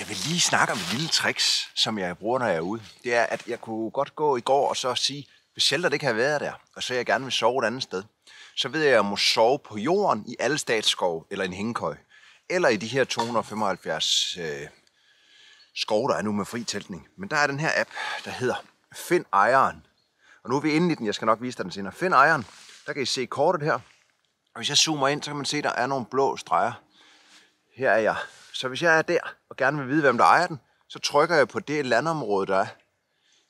Jeg vil lige snakke om et lille tricks, som jeg bruger, når jeg er ude. Det er, at jeg kunne godt gå i går og så sige, hvis shelter det kan have været der, og så jeg gerne vil sove et andet sted, så ved jeg, at jeg må sove på jorden i alle statsskov eller en hængekøj. Eller i de her 275 øh, skove, der er nu med fri teltning. Men der er den her app, der hedder Find ejeren. Og nu er vi inde i den, jeg skal nok vise dig den senere. Find ejeren, der kan I se kortet her. Og hvis jeg zoomer ind, så kan man se, at der er nogle blå streger. Her er jeg. Så hvis jeg er der og gerne vil vide, hvem der ejer den, så trykker jeg på det landområde, der er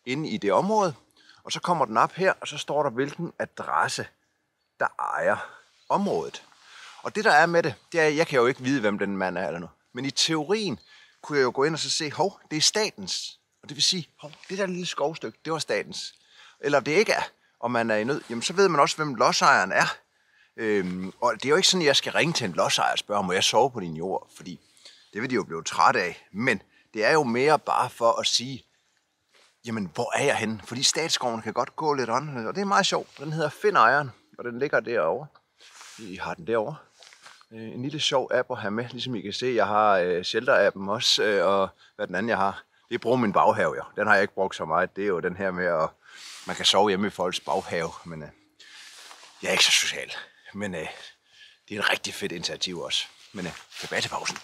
inde i det område. Og så kommer den op her, og så står der, hvilken adresse, der ejer området. Og det, der er med det, det er, at jeg kan jo ikke vide, hvem den mand er eller noget. Men i teorien kunne jeg jo gå ind og så se, hov, det er statens. Og det vil sige, hov, det der lille skovstykke, det var statens. Eller det ikke er, og man er i nød, jamen så ved man også, hvem lodsejeren er. Øhm, og det er jo ikke sådan, at jeg skal ringe til en lodsejer og spørge, må jeg sove på din jord? Fordi det vil de jo blive træt af. Men det er jo mere bare for at sige, jamen hvor er jeg henne? Fordi statsskoven kan godt gå lidt anderledes, og det er meget sjovt. Den hedder Find Ejeren, og den ligger derovre. I har den derovre. Øh, en lille sjov app at have med, ligesom I kan se. Jeg har øh, Shelter-appen også, øh, og hvad den anden jeg har. Det er brug min baghave, ja. Den har jeg ikke brugt så meget. Det er jo den her med, at man kan sove hjemme i folks baghave. Men øh, jeg er ikke så social. Men øh, det er et rigtig fedt initiativ også. Men øh, tilbage til pausen.